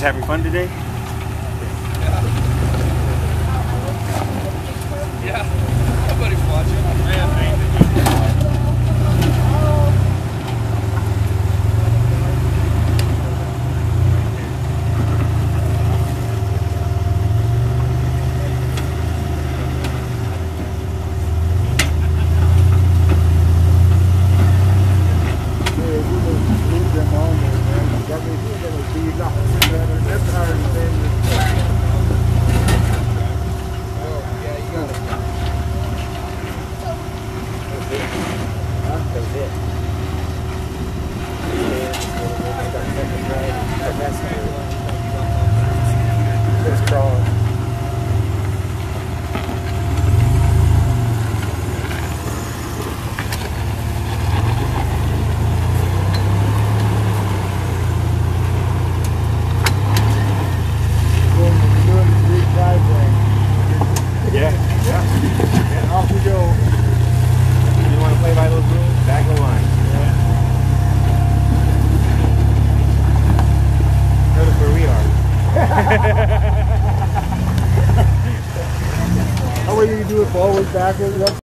guys having fun today? Yeah, nobody's watching. Man, Yeah. How about you do it forward, backwards, up?